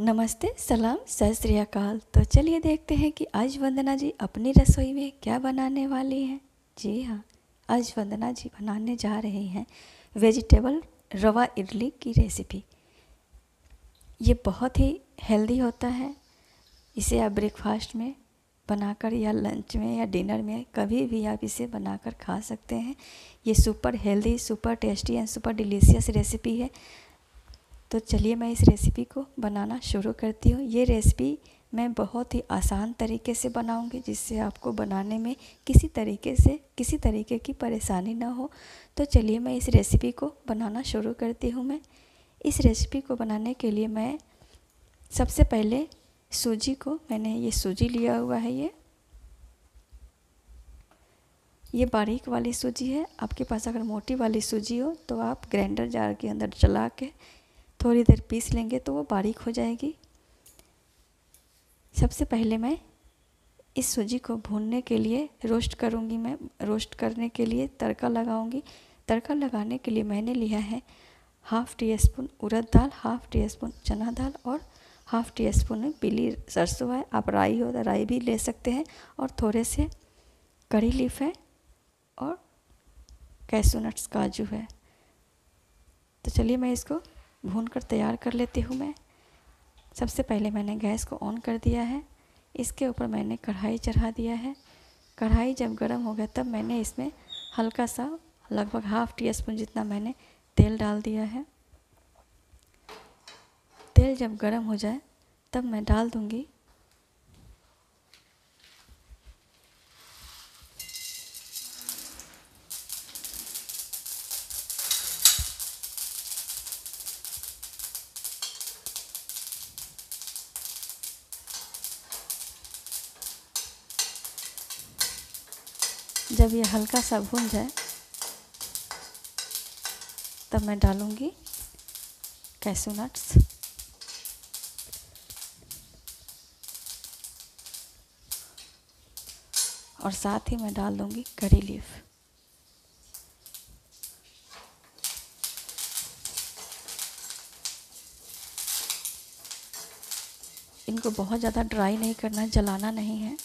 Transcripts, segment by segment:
नमस्ते, सलाम, सत तो चलिए देखते हैं कि आज वंदना जी अपनी रसोई में क्या बनाने वाली हैं। जी हाँ आज वंदना जी बनाने जा रही हैं वेजिटेबल रवा इडली की रेसिपी। ये बहुत ही हेल्दी होता है। इसे आप ब्रेकफास्ट में बनाकर या लंच में या डिनर में कभी भी आप इसे बनाकर खा सकते हैं। ये super healthy, super tasty and super delicious recipe है। तो चलिए मैं इस रेसिपी को बनाना शुरू करती हूँ। ये रेसिपी मैं बहुत ही आसान तरीके से बनाऊँगी, जिससे आपको बनाने में किसी तरीके से, किसी तरीके की परेशानी ना हो। तो चलिए मैं इस रेसिपी को बनाना शुरू करती हूँ मैं। इस रेसिपी को बनाने के लिए मैं सबसे पहले सूजी को, मैंने ये सूजी लिया हुआ है ये। ये बारीक वाली सूजी है। आपके पास अगर मोटी वाली सूजी हो तो आप ग्राइंडर जार के अंदर चला के थोड़ी देर पीस लेंगे तो वो बारीक हो जाएगी। सबसे पहले मैं इस सूजी को भूनने के लिए रोस्ट करूँगी मैं, रोस्ट करने के लिए तड़का लगाऊँगी। तड़का लगाने के लिए मैंने लिया है हाफ़ टी स्पून उड़द दाल, हाफ़ टी स्पून चना दाल और हाफ़ टी स्पून पीली सरसों है। आप राई हो तो राई भी ले सकते हैं और थोड़े से कड़ी लीफ है और कैसू नट्स काजू है। तो चलिए मैं इसको भून कर तैयार कर लेती हूँ मैं। सबसे पहले मैंने गैस को ऑन कर दिया है। इसके ऊपर मैंने कढ़ाई चढ़ा दिया है। कढ़ाई जब गर्म हो गया तब मैंने इसमें हल्का सा, लगभग हाफ़ टी स्पून जितना मैंने तेल डाल दिया है। तेल जब गर्म हो जाए तब मैं डाल दूँगी जब ये हल्का सा भून जाए, तब मैं डालूँगी कैसू नट्स। और साथ ही मैं डाल दूँगी करी लीफ। इनको बहुत ज़्यादा ड्राई नहीं करना है जलाना नहीं है।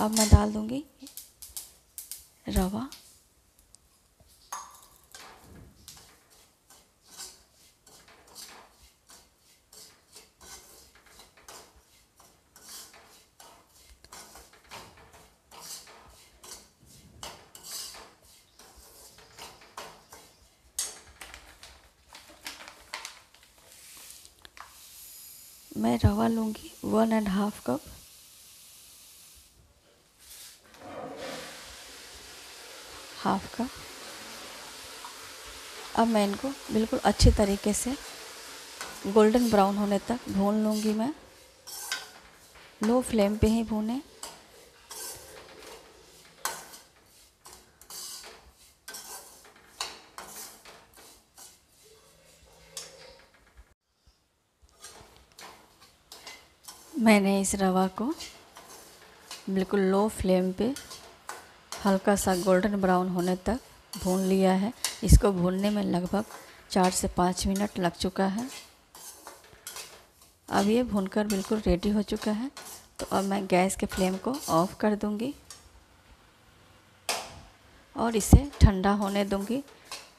अब मैं डाल दूँगी रवा। मैं रवा लूँगी one and half cup. Half cup अब मैं इनको बिल्कुल अच्छे तरीके से गोल्डन ब्राउन होने तक भून लूँगी मैं। लो फ्लेम पे ही भूने। मैंने इस रवा को बिल्कुल लो फ्लेम पे हल्का सा गोल्डन ब्राउन होने तक भून लिया है। इसको भूनने में लगभग चार से पाँच मिनट लग चुका है। अब ये भूनकर बिल्कुल रेडी हो चुका है। तो अब मैं गैस के फ्लेम को ऑफ़ कर दूँगी। और इसे ठंडा होने दूँगी।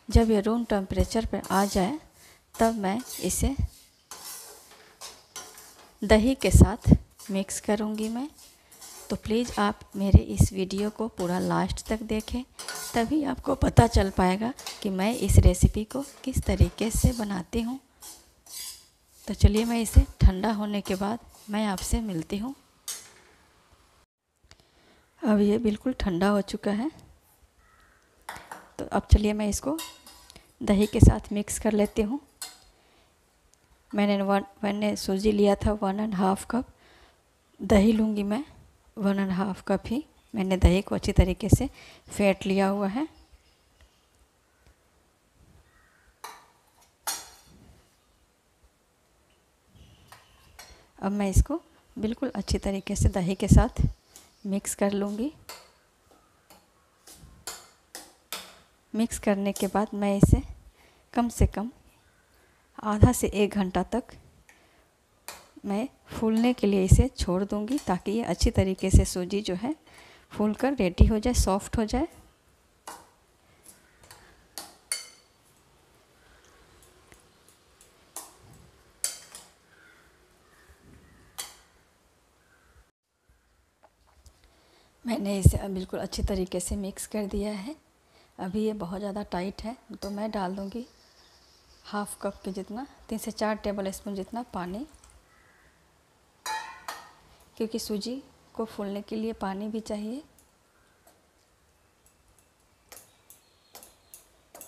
जब ये रूम टेम्परेचर पे आ जाए, तब मैं इसे दही के साथ मिक्स करूँगी मैं। तो प्लीज़ आप मेरे इस वीडियो को पूरा लास्ट तक देखें, तभी आपको पता चल पाएगा कि मैं इस रेसिपी को किस तरीके से बनाती हूँ। तो चलिए मैं इसे ठंडा होने के बाद मैं आपसे मिलती हूँ। अब ये बिल्कुल ठंडा हो चुका है। तो अब चलिए मैं इसको दही के साथ मिक्स कर लेती हूँ। मैंने वन, मैंने सूजी लिया था वन एंड हाफ़ कप दही लूँगी मैं। वन एंड हाफ़ कप ही मैंने दही को अच्छी तरीके से फेंट लिया हुआ है। अब मैं इसको बिल्कुल अच्छी तरीके से दही के साथ मिक्स कर लूँगी। मिक्स करने के बाद मैं इसे कम से कम आधा से एक घंटा तक मैं फूलने के लिए इसे छोड़ दूँगी ताकि ये अच्छी तरीके से सूजी जो है फूल कर रेडी हो जाए, सॉफ्ट हो जाए। मैंने इसे बिल्कुल अच्छी तरीके से मिक्स कर दिया है। अभी ये बहुत ज़्यादा टाइट है तो मैं डाल दूँगी हाफ़ कप के जितना, तीन से चार टेबल स्पून जितना पानी। क्योंकि सूजी को फूलने के लिए पानी भी चाहिए।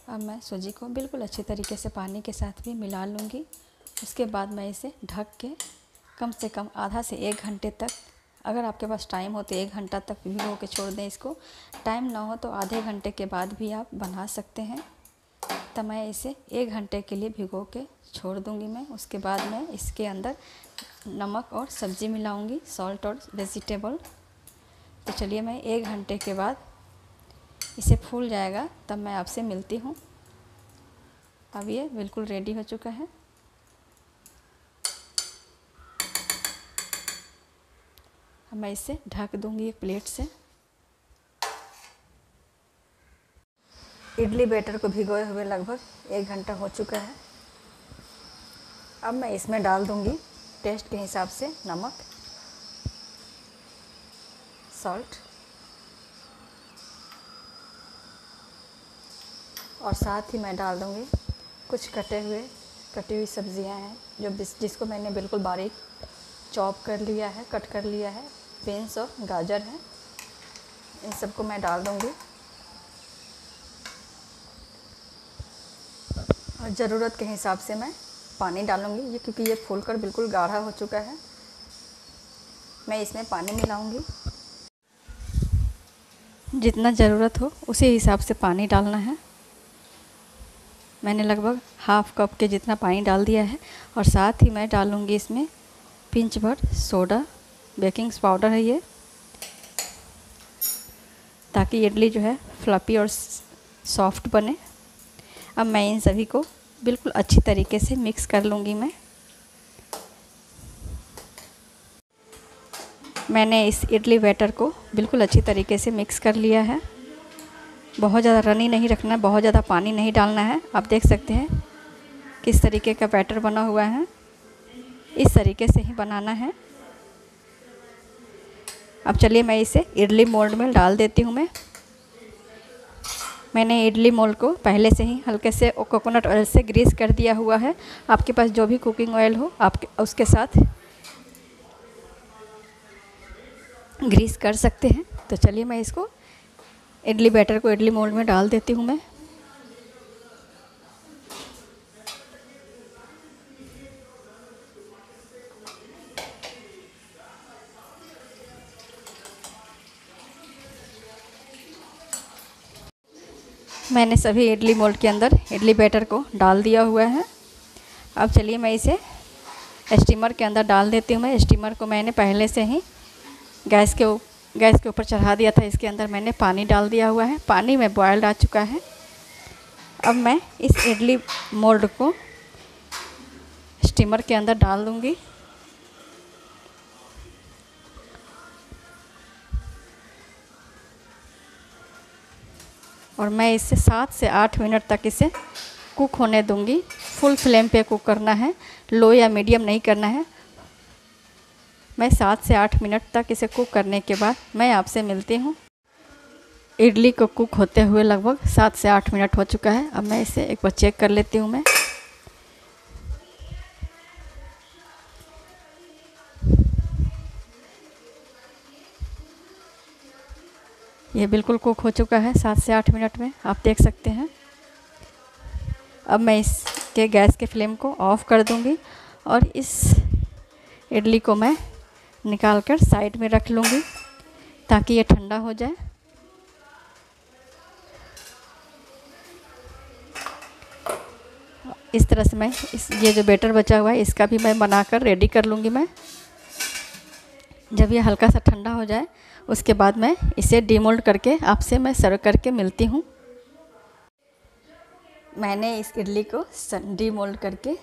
अब मैं सूजी को बिल्कुल अच्छे तरीके से पानी के साथ भी मिला लूँगी। उसके बाद मैं इसे ढक के कम से कम आधा से एक घंटे तक, अगर आपके पास टाइम हो तो एक घंटा तक भिगो के छोड़ दें इसको। टाइम ना हो तो आधे घंटे के बाद भी आप बना सकते हैं। तो मैं इसे एक घंटे के लिए भिगो के छोड़ दूँगी मैं। उसके बाद मैं इसके अंदर नमक और सब्ज़ी मिलाऊँगी सॉल्ट और वेजिटेबल तो चलिए मैं एक घंटे के बाद इसे फूल जाएगा, तब मैं आपसे मिलती हूँ। अब ये बिल्कुल रेडी हो चुका है। मैं इसे ढक दूँगी एक प्लेट से। इडली बैटर को भिगोए हुए लगभग एक घंटा हो चुका है। अब मैं इसमें डाल दूँगी टेस्ट के हिसाब से नमक सॉल्ट और साथ ही मैं डाल दूँगी कुछ कटे हुए, कटी हुई सब्ज़ियाँ हैं, जो जिसको मैंने बिल्कुल बारीक चॉप कर लिया है, कट कर लिया है बीन्स और गाजर है। इन सबको मैं डाल दूँगी। और ज़रूरत के हिसाब से मैं पानी डालूँगी, ये क्योंकि ये फूल कर बिल्कुल गाढ़ा हो चुका है। मैं इसमें पानी मिलाऊँगी। जितना ज़रूरत हो, उसी हिसाब से पानी डालना है। मैंने लगभग हाफ़ कप के जितना पानी डाल दिया है, और साथ ही मैं डालूँगी इसमें पिंच भर सोडा, बेकिंग पाउडर है ये, ताकि इडली जो है फ्लपी और सॉफ्ट बने। अब मैं इन सभी को बिल्कुल अच्छी तरीके से मिक्स कर लूँगी मैं। मैंने इस इडली बैटर को बिल्कुल अच्छी तरीके से मिक्स कर लिया है। बहुत ज़्यादा रनी नहीं रखना है बहुत ज़्यादा पानी नहीं डालना है। आप देख सकते हैं किस तरीके का बैटर बना हुआ है। इस तरीके से ही बनाना है। अब चलिए मैं इसे इडली मोल्ड में डाल देती हूँ मैं। मैंने इडली मोल को पहले से ही हल्के से कोकोनट ऑयल से ग्रीस कर दिया हुआ है। आपके पास जो भी कुकिंग ऑयल हो, आप उसके साथ ग्रीस कर सकते हैं। तो चलिए मैं इसको इडली बैटर को इडली मोल्ड में डाल देती हूँ मैं। मैंने सभी इडली मोल्ड के अंदर इडली बैटर को डाल दिया हुआ है। अब चलिए मैं इसे स्टीमर के अंदर डाल देती हूँ मैं। स्टीमर को मैंने पहले से ही गैस के गैस के ऊपर चढ़ा दिया था। इसके अंदर मैंने पानी डाल दिया हुआ है। पानी में बॉयल्ड आ चुका है। अब मैं इस इडली मोल्ड को स्टीमर के अंदर डाल दूँगी। और मैं इसे सात से आठ मिनट तक इसे कुक होने दूँगी। फुल फ्लेम पे कुक करना है। लो या मीडियम नहीं करना है। मैं सात से आठ मिनट तक इसे कुक करने के बाद मैं आपसे मिलती हूँ। इडली को कुक होते हुए लगभग सात से आठ मिनट हो चुका है। अब मैं इसे एक बार चेक कर लेती हूँ मैं। ये बिल्कुल कुक हो चुका है, सात से आठ मिनट में, आप देख सकते हैं। अब मैं इसके गैस के फ्लेम को ऑफ़ कर दूँगी और इस इडली को मैं निकाल कर साइड में रख लूँगी ताकि ये ठंडा हो जाए। इस तरह से मैं इस, ये जो बेटर बचा हुआ है, इसका भी मैं बनाकर रेडी कर लूँगी मैं। जब ये हल्का सा ठंडा हो जाए उसके बाद मैं इसे डीमोल्ड करके आपसे मैं सर्व करके मिलती हूँ। मैंने इस इडली को डीमोल्ड करके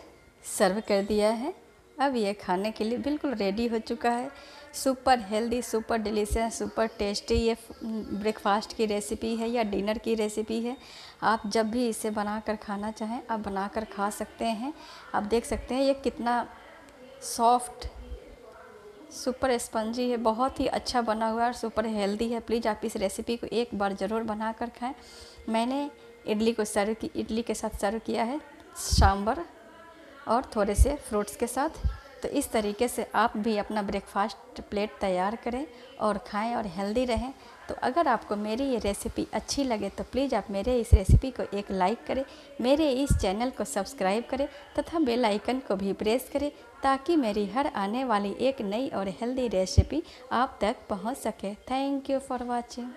सर्व कर दिया है। अब यह खाने के लिए बिल्कुल रेडी हो चुका है। Super healthy super delicious super tasty ये ब्रेकफास्ट की रेसिपी है या डिनर की रेसिपी है। आप जब भी इसे बनाकर खाना चाहें, आप बनाकर खा सकते हैं। आप देख सकते हैं ये कितना सॉफ्ट सुपर स्पंजी है, बहुत ही अच्छा बना हुआ है और सुपर हेल्दी है। प्लीज़ आप इस रेसिपी को एक बार ज़रूर बना कर खाएँ। मैंने इडली को सर्व की, इडली के साथ सर्व किया है सांबर और थोड़े से फ्रूट्स के साथ। तो इस तरीके से आप भी अपना ब्रेकफास्ट प्लेट तैयार करें और खाएँ और हेल्दी रहें। तो अगर आपको मेरी ये रेसिपी अच्छी लगे तो प्लीज़ आप मेरे इस रेसिपी को एक लाइक करें, मेरे इस चैनल को सब्सक्राइब करें तथा बेल आइकन को भी प्रेस करें ताकि मेरी हर आने वाली एक नई और हेल्दी रेसिपी आप तक पहुँच सके। Thank you for watching